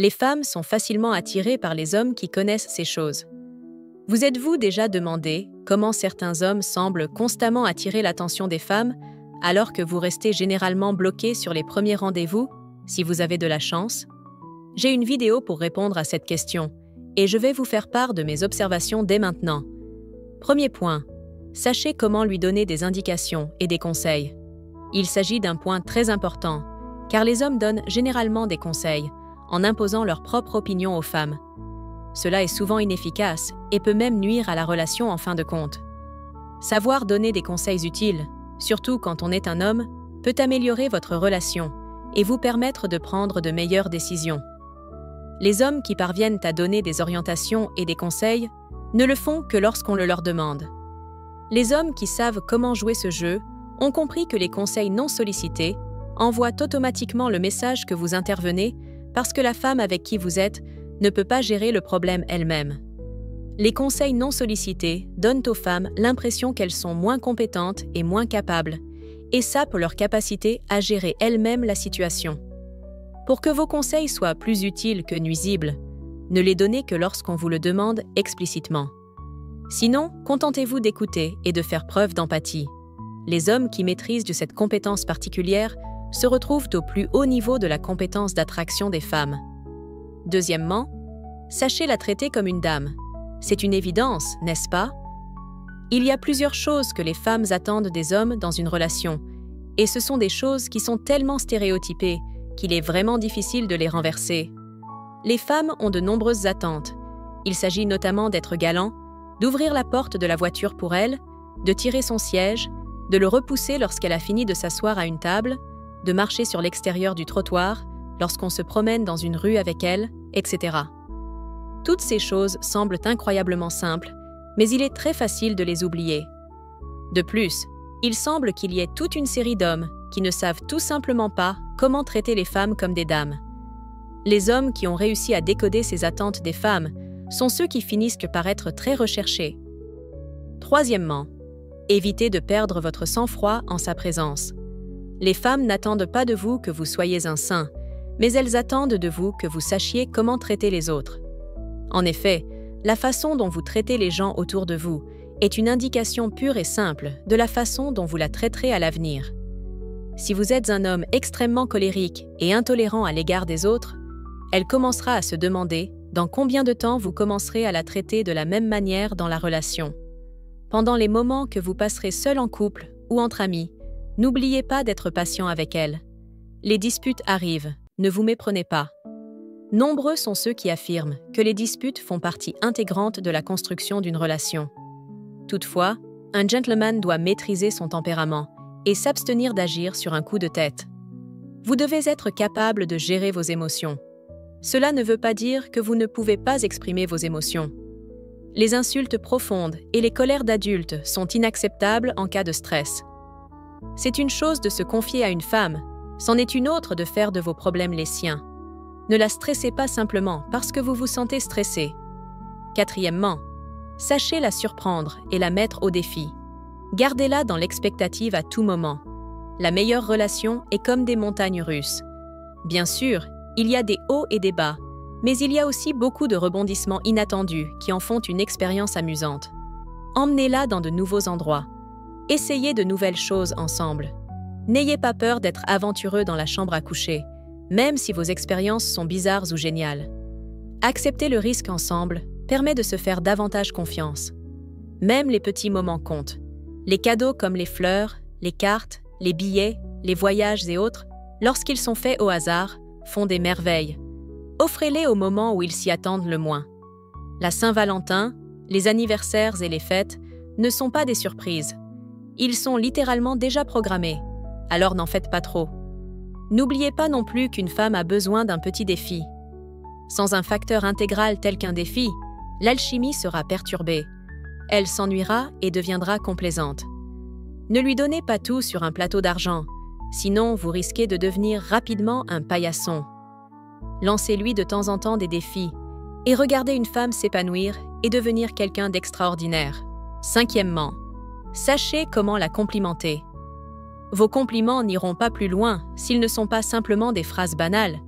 Les femmes sont facilement attirées par les hommes qui connaissent ces choses. Vous êtes-vous déjà demandé comment certains hommes semblent constamment attirer l'attention des femmes alors que vous restez généralement bloqué sur les premiers rendez-vous, si vous avez de la chance? J'ai une vidéo pour répondre à cette question, et je vais vous faire part de mes observations dès maintenant. Premier point, sachez comment lui donner des indications et des conseils. Il s'agit d'un point très important, car les hommes donnent généralement des conseils, en imposant leur propre opinion aux femmes. Cela est souvent inefficace et peut même nuire à la relation en fin de compte. Savoir donner des conseils utiles, surtout quand on est un homme, peut améliorer votre relation et vous permettre de prendre de meilleures décisions. Les hommes qui parviennent à donner des orientations et des conseils ne le font que lorsqu'on le leur demande. Les hommes qui savent comment jouer ce jeu ont compris que les conseils non sollicités envoient automatiquement le message que vous intervenez parce que la femme avec qui vous êtes ne peut pas gérer le problème elle-même. Les conseils non sollicités donnent aux femmes l'impression qu'elles sont moins compétentes et moins capables, et sapent leur capacité à gérer elles-mêmes la situation. Pour que vos conseils soient plus utiles que nuisibles, ne les donnez que lorsqu'on vous le demande explicitement. Sinon, contentez-vous d'écouter et de faire preuve d'empathie. Les hommes qui maîtrisent de cette compétence particulière se retrouvent au plus haut niveau de la compétence d'attraction des femmes. Deuxièmement, sachez la traiter comme une dame. C'est une évidence, n'est-ce pas? Il y a plusieurs choses que les femmes attendent des hommes dans une relation, et ce sont des choses qui sont tellement stéréotypées qu'il est vraiment difficile de les renverser. Les femmes ont de nombreuses attentes. Il s'agit notamment d'être galant, d'ouvrir la porte de la voiture pour elle, de tirer son siège, de le repousser lorsqu'elle a fini de s'asseoir à une table, de marcher sur l'extérieur du trottoir, lorsqu'on se promène dans une rue avec elle, etc. Toutes ces choses semblent incroyablement simples, mais il est très facile de les oublier. De plus, il semble qu'il y ait toute une série d'hommes qui ne savent tout simplement pas comment traiter les femmes comme des dames. Les hommes qui ont réussi à décoder ces attentes des femmes sont ceux qui finissent par être très recherchés. Troisièmement, évitez de perdre votre sang-froid en sa présence. Les femmes n'attendent pas de vous que vous soyez un saint, mais elles attendent de vous que vous sachiez comment traiter les autres. En effet, la façon dont vous traitez les gens autour de vous est une indication pure et simple de la façon dont vous la traiterez à l'avenir. Si vous êtes un homme extrêmement colérique et intolérant à l'égard des autres, elle commencera à se demander dans combien de temps vous commencerez à la traiter de la même manière dans la relation. Pendant les moments que vous passerez seul en couple ou entre amis, N'oubliez pas d'être patient avec elle. Les disputes arrivent, ne vous méprenez pas. Nombreux sont ceux qui affirment que les disputes font partie intégrante de la construction d'une relation. Toutefois, un gentleman doit maîtriser son tempérament et s'abstenir d'agir sur un coup de tête. Vous devez être capable de gérer vos émotions. Cela ne veut pas dire que vous ne pouvez pas exprimer vos émotions. Les insultes profondes et les colères d'adultes sont inacceptables en cas de stress. C'est une chose de se confier à une femme, c'en est une autre de faire de vos problèmes les siens. Ne la stressez pas simplement parce que vous vous sentez stressé. Quatrièmement, sachez la surprendre et la mettre au défi. Gardez-la dans l'expectative à tout moment. La meilleure relation est comme des montagnes russes. Bien sûr, il y a des hauts et des bas, mais il y a aussi beaucoup de rebondissements inattendus qui en font une expérience amusante. Emmenez-la dans de nouveaux endroits. Essayez de nouvelles choses ensemble. N'ayez pas peur d'être aventureux dans la chambre à coucher, même si vos expériences sont bizarres ou géniales. Accepter le risque ensemble permet de se faire davantage confiance. Même les petits moments comptent. Les cadeaux comme les fleurs, les cartes, les billets, les voyages et autres, lorsqu'ils sont faits au hasard, font des merveilles. Offrez-les au moment où ils s'y attendent le moins. La Saint-Valentin, les anniversaires et les fêtes ne sont pas des surprises, ils sont littéralement déjà programmés, alors n'en faites pas trop. N'oubliez pas non plus qu'une femme a besoin d'un petit défi. Sans un facteur intégral tel qu'un défi, l'alchimie sera perturbée. Elle s'ennuiera et deviendra complaisante. Ne lui donnez pas tout sur un plateau d'argent, sinon vous risquez de devenir rapidement un paillasson. Lancez-lui de temps en temps des défis et regardez une femme s'épanouir et devenir quelqu'un d'extraordinaire. Cinquièmement, Sachez comment la complimenter. Vos compliments n'iront pas plus loin s'ils ne sont pas simplement des phrases banales.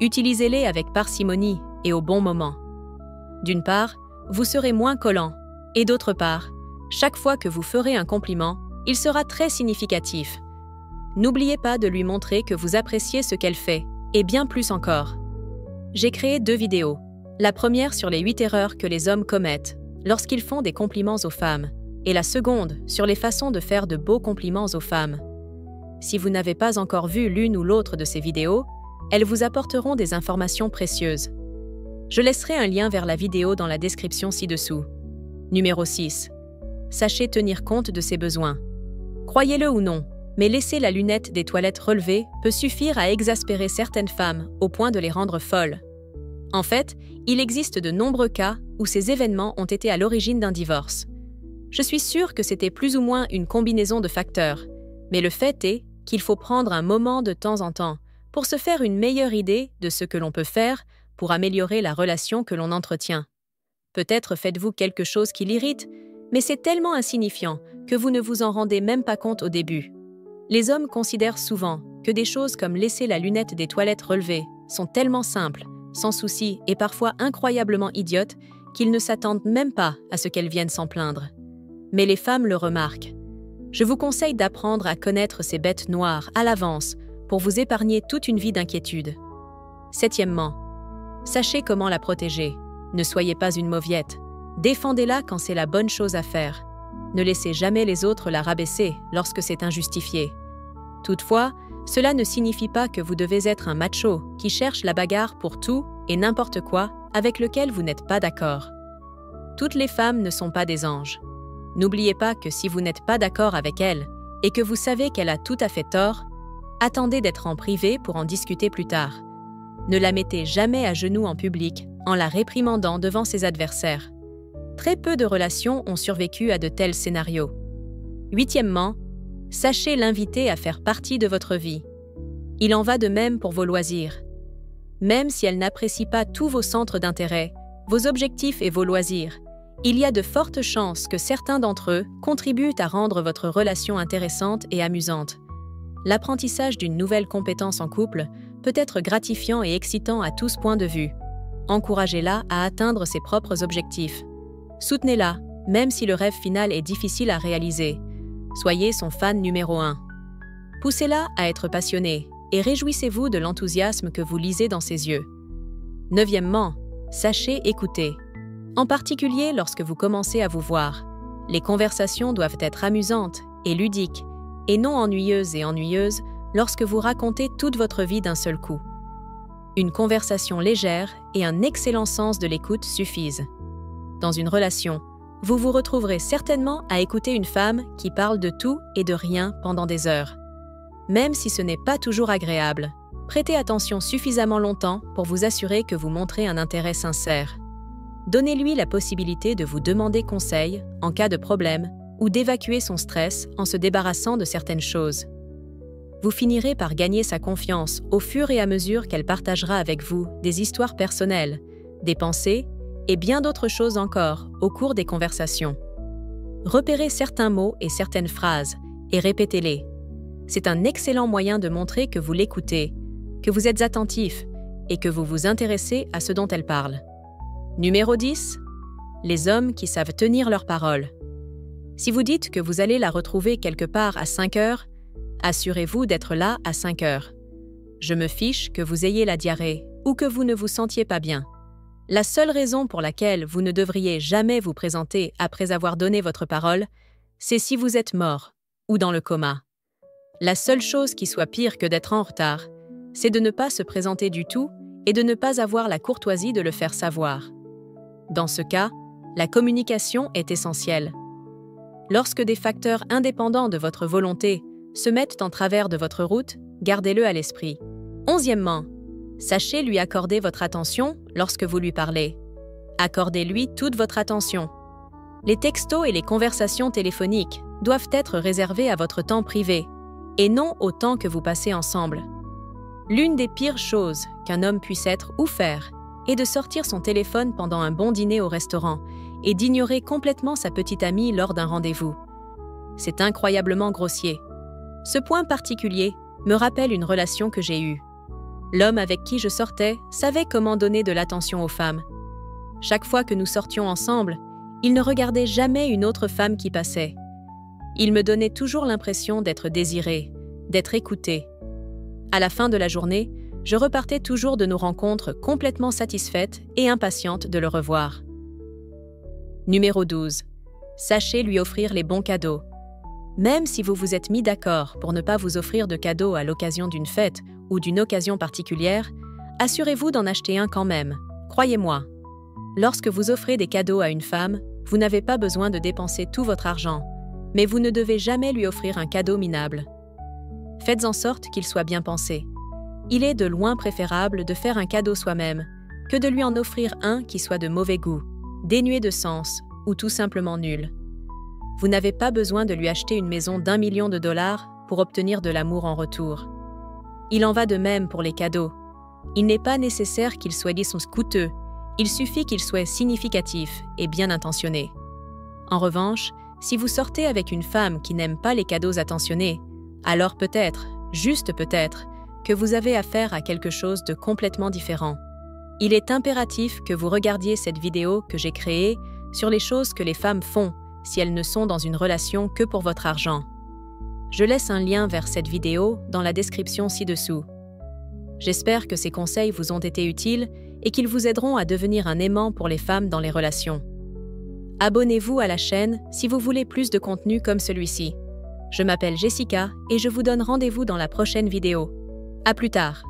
Utilisez-les avec parcimonie et au bon moment. D'une part, vous serez moins collant, et d'autre part, chaque fois que vous ferez un compliment, il sera très significatif. N'oubliez pas de lui montrer que vous appréciez ce qu'elle fait, et bien plus encore. J'ai créé deux vidéos. La première sur les 8 erreurs que les hommes commettent lorsqu'ils font des compliments aux femmes, et la seconde sur les façons de faire de beaux compliments aux femmes. Si vous n'avez pas encore vu l'une ou l'autre de ces vidéos, elles vous apporteront des informations précieuses. Je laisserai un lien vers la vidéo dans la description ci-dessous. Numéro 6. Sachez tenir compte de ses besoins. Croyez-le ou non, mais laisser la lunette des toilettes relevée peut suffire à exaspérer certaines femmes au point de les rendre folles. En fait, il existe de nombreux cas où ces événements ont été à l'origine d'un divorce. Je suis sûre que c'était plus ou moins une combinaison de facteurs, mais le fait est qu'il faut prendre un moment de temps en temps pour se faire une meilleure idée de ce que l'on peut faire pour améliorer la relation que l'on entretient. Peut-être faites-vous quelque chose qui l'irrite, mais c'est tellement insignifiant que vous ne vous en rendez même pas compte au début. Les hommes considèrent souvent que des choses comme laisser la lunette des toilettes relevée sont tellement simples, sans souci et parfois incroyablement idiotes qu'ils ne s'attendent même pas à ce qu'elles viennent s'en plaindre. Mais les femmes le remarquent. Je vous conseille d'apprendre à connaître ces bêtes noires à l'avance pour vous épargner toute une vie d'inquiétude. Septièmement, Sachez comment la protéger. Ne soyez pas une mauviette. Défendez-la quand c'est la bonne chose à faire. Ne laissez jamais les autres la rabaisser lorsque c'est injustifié. Toutefois, cela ne signifie pas que vous devez être un macho qui cherche la bagarre pour tout et n'importe quoi avec lequel vous n'êtes pas d'accord. Toutes les femmes ne sont pas des anges. N'oubliez pas que si vous n'êtes pas d'accord avec elle et que vous savez qu'elle a tout à fait tort, attendez d'être en privé pour en discuter plus tard. Ne la mettez jamais à genoux en public en la réprimandant devant ses adversaires. Très peu de relations ont survécu à de tels scénarios. Huitièmement, sachez l'inviter à faire partie de votre vie. Il en va de même pour vos loisirs. Même si elle n'apprécie pas tous vos centres d'intérêt, vos objectifs et vos loisirs, il y a de fortes chances que certains d'entre eux contribuent à rendre votre relation intéressante et amusante. L'apprentissage d'une nouvelle compétence en couple peut être gratifiant et excitant à tous points de vue. Encouragez-la à atteindre ses propres objectifs. Soutenez-la, même si le rêve final est difficile à réaliser. Soyez son fan numéro un. Poussez-la à être passionnée et réjouissez-vous de l'enthousiasme que vous lisez dans ses yeux. Neuvièmement, sachez écouter. En particulier lorsque vous commencez à vous voir. Les conversations doivent être amusantes et ludiques, et non ennuyeuses et ennuyeuses lorsque vous racontez toute votre vie d'un seul coup. Une conversation légère et un excellent sens de l'écoute suffisent. Dans une relation, vous vous retrouverez certainement à écouter une femme qui parle de tout et de rien pendant des heures. Même si ce n'est pas toujours agréable, prêtez attention suffisamment longtemps pour vous assurer que vous montrez un intérêt sincère. Donnez-lui la possibilité de vous demander conseil en cas de problème ou d'évacuer son stress en se débarrassant de certaines choses vous finirez par gagner sa confiance au fur et à mesure qu'elle partagera avec vous des histoires personnelles, des pensées et bien d'autres choses encore au cours des conversations. Repérez certains mots et certaines phrases et répétez-les. C'est un excellent moyen de montrer que vous l'écoutez, que vous êtes attentif et que vous vous intéressez à ce dont elle parle. Numéro 10. Les hommes qui savent tenir leur parole. Si vous dites que vous allez la retrouver quelque part à 5 heures, Assurez-vous d'être là à 5 heures. Je me fiche que vous ayez la diarrhée ou que vous ne vous sentiez pas bien. La seule raison pour laquelle vous ne devriez jamais vous présenter après avoir donné votre parole, c'est si vous êtes mort ou dans le coma. La seule chose qui soit pire que d'être en retard, c'est de ne pas se présenter du tout et de ne pas avoir la courtoisie de le faire savoir. Dans ce cas, la communication est essentielle. Lorsque des facteurs indépendants de votre volonté se mettent en travers de votre route, gardez-le à l'esprit. Onzièmement, sachez lui accorder votre attention lorsque vous lui parlez. Accordez-lui toute votre attention. Les textos et les conversations téléphoniques doivent être réservés à votre temps privé, et non au temps que vous passez ensemble. L'une des pires choses qu'un homme puisse être ou faire est de sortir son téléphone pendant un bon dîner au restaurant et d'ignorer complètement sa petite amie lors d'un rendez-vous. C'est incroyablement grossier. Ce point particulier me rappelle une relation que j'ai eue. L'homme avec qui je sortais savait comment donner de l'attention aux femmes. Chaque fois que nous sortions ensemble, il ne regardait jamais une autre femme qui passait. Il me donnait toujours l'impression d'être désiré, d'être écouté. À la fin de la journée, je repartais toujours de nos rencontres complètement satisfaite et impatiente de le revoir. Numéro 12. Sachez lui offrir les bons cadeaux. Même si vous vous êtes mis d'accord pour ne pas vous offrir de cadeaux à l'occasion d'une fête ou d'une occasion particulière, assurez-vous d'en acheter un quand même. Croyez-moi. Lorsque vous offrez des cadeaux à une femme, vous n'avez pas besoin de dépenser tout votre argent, mais vous ne devez jamais lui offrir un cadeau minable. Faites en sorte qu'il soit bien pensé. Il est de loin préférable de faire un cadeau soi-même que de lui en offrir un qui soit de mauvais goût, dénué de sens ou tout simplement nul. Vous n'avez pas besoin de lui acheter une maison d'un million de dollars pour obtenir de l'amour en retour. Il en va de même pour les cadeaux. Il n'est pas nécessaire qu'ils soient disons coûteux, il suffit qu'ils soient significatifs et bien intentionnés. En revanche, si vous sortez avec une femme qui n'aime pas les cadeaux attentionnés, alors peut-être, juste peut-être, que vous avez affaire à quelque chose de complètement différent. Il est impératif que vous regardiez cette vidéo que j'ai créée sur les choses que les femmes font si elles ne sont dans une relation que pour votre argent. Je laisse un lien vers cette vidéo dans la description ci-dessous. J'espère que ces conseils vous ont été utiles et qu'ils vous aideront à devenir un aimant pour les femmes dans les relations. Abonnez-vous à la chaîne si vous voulez plus de contenu comme celui-ci. Je m'appelle Jessica et je vous donne rendez-vous dans la prochaine vidéo. À plus tard.